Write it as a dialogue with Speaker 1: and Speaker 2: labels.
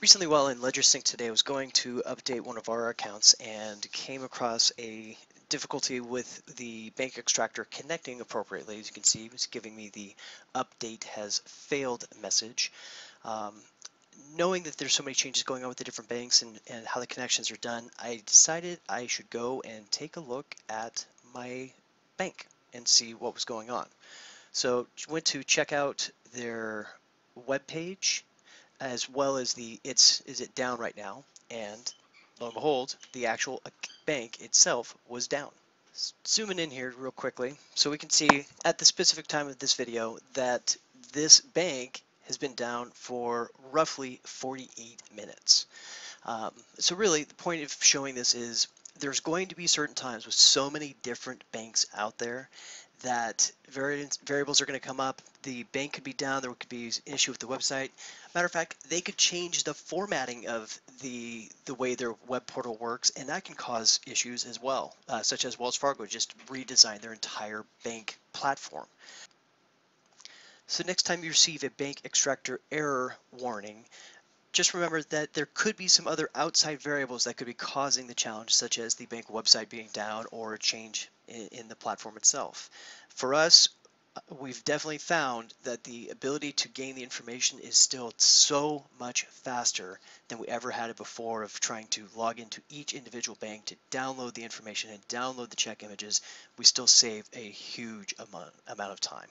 Speaker 1: Recently, while in LedgerSync today, I was going to update one of our accounts and came across a difficulty with the bank extractor connecting appropriately. As you can see, it's giving me the update has failed message. Um, knowing that there's so many changes going on with the different banks and, and how the connections are done, I decided I should go and take a look at my bank and see what was going on. So went to check out their web page as well as the it's is it down right now? And lo and behold the actual bank itself was down. Zooming in here real quickly so we can see at the specific time of this video that this bank has been down for roughly 48 minutes. Um, so really the point of showing this is there's going to be certain times with so many different banks out there that variables are going to come up. The bank could be down. There could be an issue with the website. Matter of fact, they could change the formatting of the the way their web portal works, and that can cause issues as well, uh, such as Wells Fargo just redesigned their entire bank platform. So next time you receive a bank extractor error warning, just remember that there could be some other outside variables that could be causing the challenge, such as the bank website being down or a change in, in the platform itself. For us, uh, we've definitely found that the ability to gain the information is still so much faster than we ever had it before of trying to log into each individual bank to download the information and download the check images. We still save a huge amount, amount of time.